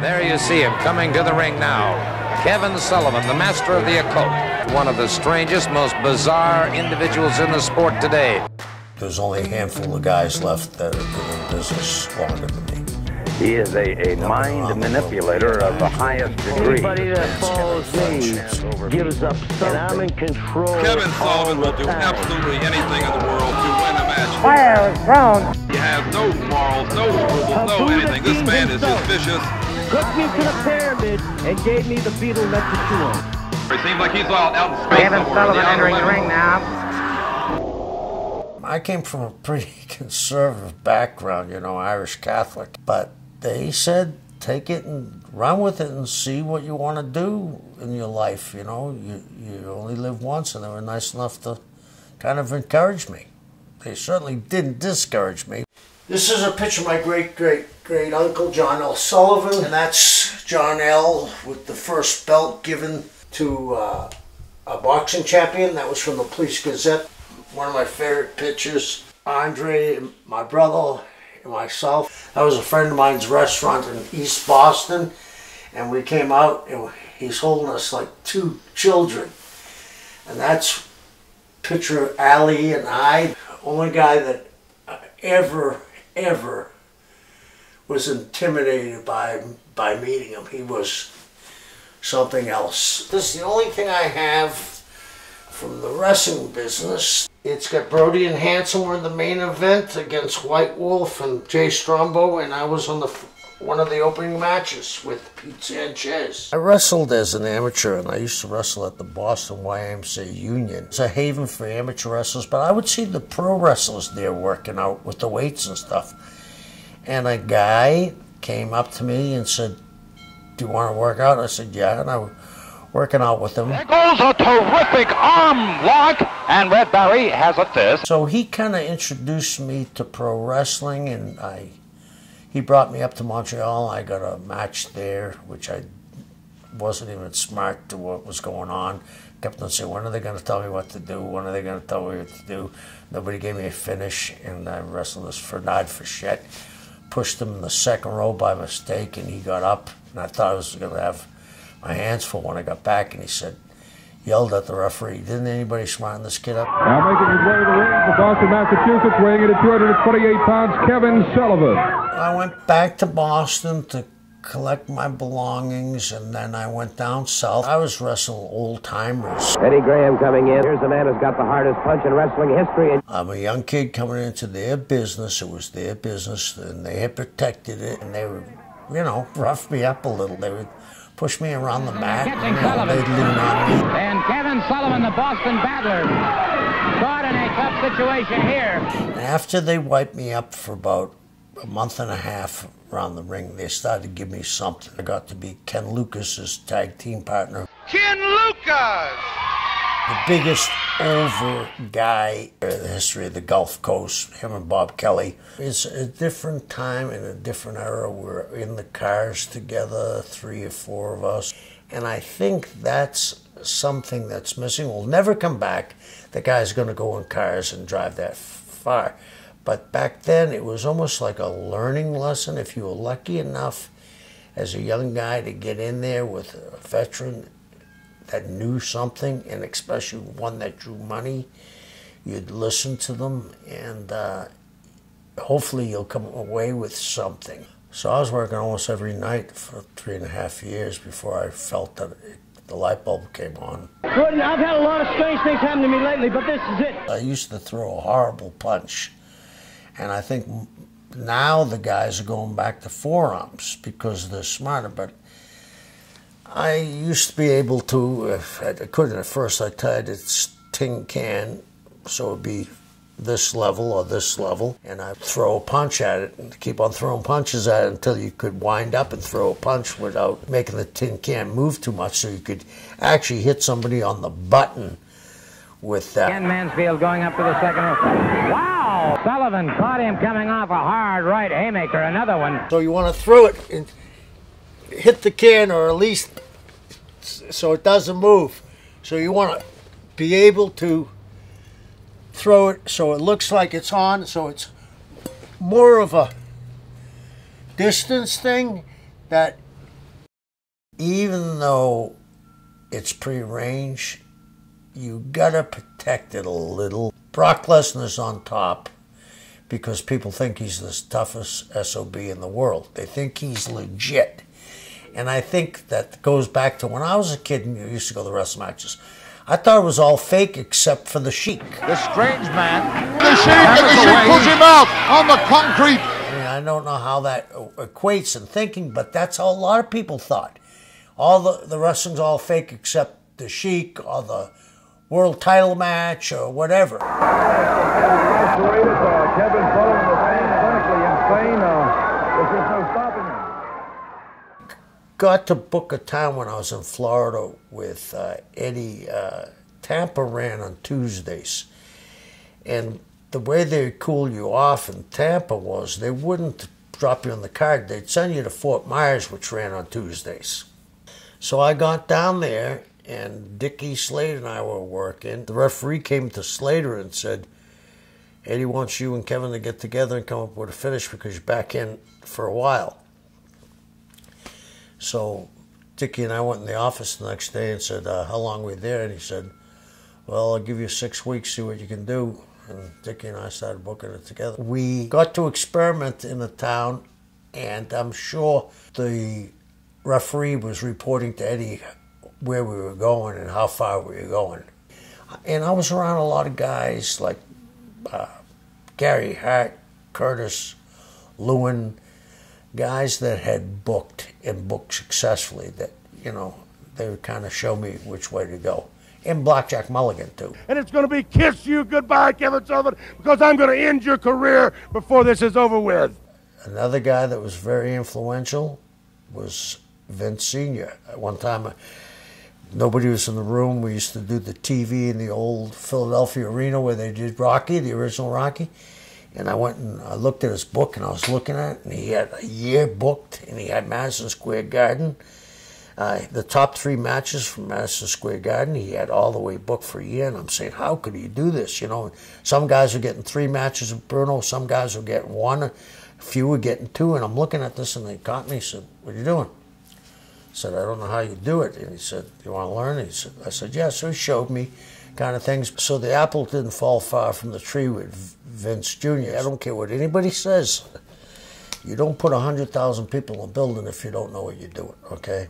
There you see him coming to the ring now. Kevin Sullivan, the master of the occult, one of the strangest, most bizarre individuals in the sport today. There's only a handful of guys left that have been in business longer than me. He is a, a mind manipulator of the highest degree. Anybody that follows me gives up something. And I'm in control. Kevin Sullivan will do absolutely anything in the world to win a match. Fire is thrown. He has no morals, no scruples, no anything. This man is just vicious. Took me to the pyramid and gave me the betel nut to chew on. It seems like he's out, out in space Kevin somewhere in Sullivan outer entering the ring now. I came from a pretty conservative background, you know, Irish Catholic, but they said take it and run with it and see what you want to do in your life. You know, you you only live once, and they were nice enough to kind of encourage me. They certainly didn't discourage me. This is a picture of my great great great uncle John L. Sullivan, and that's John L. with the first belt given to uh, a boxing champion. That was from the Police Gazette. One of my favorite pictures. Andre, my brother, and myself. That was a friend of mine's restaurant in East Boston, and we came out and he's holding us like two children, and that's picture of Ali and I. Only guy that uh, ever ever was intimidated by by meeting him. He was something else. This is the only thing I have from the wrestling business. It's got Brody and Hansen were in the main event against White Wolf and Jay Strongbow, and I was on the one of the opening matches with Pete Sanchez. I wrestled as an amateur, and I used to wrestle at the Boston YMCA Union. It's a haven for amateur wrestlers, but I would see the pro wrestlers there working out with the weights and stuff. And a guy came up to me and said, "Do you want to work out?" I said, "Yeah," and I was working out with him. There goes a terrific arm lock, and Red Barry has a fist. So he kind of introduced me to pro wrestling, and I he brought me up to Montreal. I got a match there, which I wasn't even smart to what was going on. Kept on saying, "When are they going to tell me what to do? When are they going to tell me what to do?" Nobody gave me a finish, and I wrestled this Fernand Fichette. Pushed him in the second row by mistake, and he got up. And I thought I was going to have my hands full when I got back, and he said, yelled at the referee, "Didn't anybody smarten this kid up?" Now making his way to the ring from Boston, Massachusetts, weighing in at 228 pounds, Kevin Sullivan. I went back to Boston to collect my belongings, and then I went down south. I was wrestling old timers. Eddie Graham coming in. Here's the man who's got the hardest punch in wrestling history. I'm a young kid coming into their business. It was their business, and they had protected it, and they would, you know, rough me up a little. They would push me around the mat, and you know, they'd lean on me. And Kevin Sullivan, the Boston Battler, caught in a tough situation here. And after they wiped me up for about a month and a half around the ring, they started to give me something. I got to be Ken Lucas's tag team partner. Ken Lucas! the biggest over guy in the history of the Gulf Coast, him and Bob Kelly. It's a different time and a different era. We're in the cars together, three or four of us. And I think that's something that's missing. We'll never come back. The guy's going to go in cars and drive that far. But back then, it was almost like a learning lesson. If you were lucky enough as a young guy to get in there with a veteran that knew something, and especially one that drew money, you'd listen to them, and uh, hopefully you'll come away with something. So I was working almost every night for three and a half years before I felt that it, the light bulb came on. Gordon, I've had a lot of strange things happen to me lately, but this is it. I used to throw a horrible punch, and I think now the guys are going back to forearms because they're smarter. But I used to be able to, if I couldn't at first, I tied a tin can so it'd be this level or this level, and I'd throw a punch at it and keep on throwing punches at it until you could wind up and throw a punch without making the tin can move too much so you could actually hit somebody on the button with that. Ken Mansfield going up to the second row. Sullivan caught him coming off a hard right haymaker. Another one. So you want to throw it and hit the can, or at least so it doesn't move. So you want to be able to throw it so it looks like it's on, so it's more of a distance thing that even though it's pre-range, you gotta protect it a little. Brock Lesnar's on top because people think he's the toughest SOB in the world. They think he's legit. And I think that goes back to when I was a kid and you used to go to wrestling matches. I thought it was all fake except for the Sheik. The strange man. The Sheik, and the Sheik puts him out on the concrete. I mean, I don't know how that equates in thinking, but that's how a lot of people thought. All the, the wrestling's all fake except the Sheik or the world title match or whatever. Got to book a time when I was in Florida with uh, Eddie. Uh, Tampa ran on Tuesdays. And the way they'd cool you off in Tampa was they wouldn't drop you on the card. They'd send you to Fort Myers, which ran on Tuesdays. So I got down there, and Dickie Slater and I were working. The referee came to Slater and said, Eddie wants you and Kevin to get together and come up with a finish because you're back in for a while. So Dickie and I went in the office the next day and said, uh, How long we there? And he said, Well, I'll give you six weeks, see what you can do. And Dickie and I started booking it together. We got to experiment in the town, and I'm sure the referee was reporting to Eddie where we were going and how far we were going. And I was around a lot of guys like uh, Gary Hart, Curtis, Lewin, guys that had booked and booked successfully that, you know, they would kind of show me which way to go. And Blackjack Mulligan, too. And it's going to be kiss you goodbye, Kevin Sullivan, because I'm going to end your career before this is over with. Another guy that was very influential was Vince Sr. At one time, nobody was in the room. We used to do the TV in the old Philadelphia arena where they did Rocky, the original Rocky. And I went and I looked at his book and I was looking at it, and he had a year booked, and he had Madison Square Garden. Uh, the top three matches from Madison Square Garden, he had all the way booked for a year. And I'm saying, how could he do this? You know, some guys are getting three matches with Bruno, some guys are getting one, a few are getting two. And I'm looking at this, and they caught me. Said, "What are you doing?" Said, "I don't know how you do it." And he said, "You want to learn?" He said, "I said, yeah." So he showed me kind of things. So the apple didn't fall far from the tree with Vince Jr. I don't care what anybody says. You don't put 100,000 people in a building if you don't know what you're doing, okay?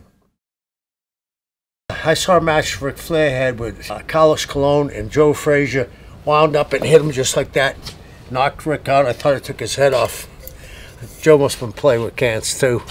I saw a match Ric Flair had with uh, Carlos Colon and Joe Frazier. Wound up and hit him just like that. Knocked Ric out. I thought it took his head off. Joe must have been playing with cans too.